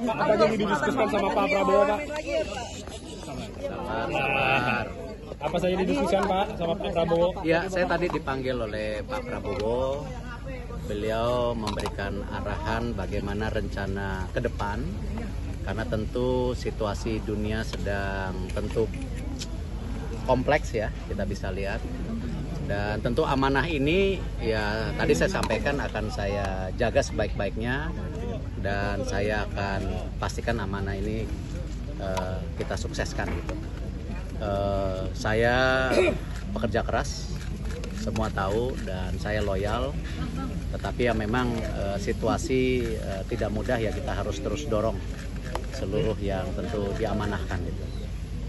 Apa yang didiskusikan sama Pak Prabowo, Pak? Sabar. Apa saja didiskusikan, Pak, sama Pak Prabowo? Ya, saya tadi dipanggil oleh Pak Prabowo. Beliau memberikan arahan bagaimana rencana ke depan karena tentu situasi dunia sedang tentu kompleks ya, kita bisa lihat. Dan tentu amanah ini ya tadi saya sampaikan akan saya jaga sebaik-baiknya dan saya akan pastikan amanah ini eh, kita sukseskan gitu. Eh, saya pekerja keras, semua tahu dan saya loyal. Tetapi ya memang eh, situasi eh, tidak mudah ya kita harus terus dorong seluruh yang tentu diamanahkan gitu.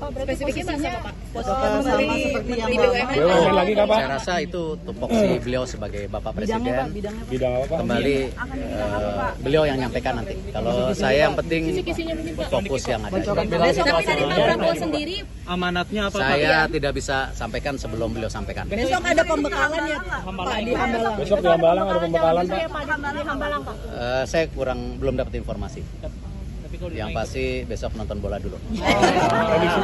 Spesifiknya Pak, Pak? Apakah sama seperti yang Bapak Beliau lagi Pak? Saya rasa itu tupoksi beliau sebagai Bapak bidangnya Pak, Presiden. bidangnya Bidang apa, Pak? Kembali eh, beliau yang nyampaikan nanti. Kalau saya yang penting fokus yang ada. Tapi tadi Pak Prabowo sendiri amanatnya apa Pak? Saya tidak bisa sampaikan sebelum beliau sampaikan. Besok ada pembekalan ya Pak di Hambalang. Besok di Hambalang ada pembekalan, Pak. Eh, saya kurang belum dapat informasi. Yang pasti besok nonton bola dulu. Prediksi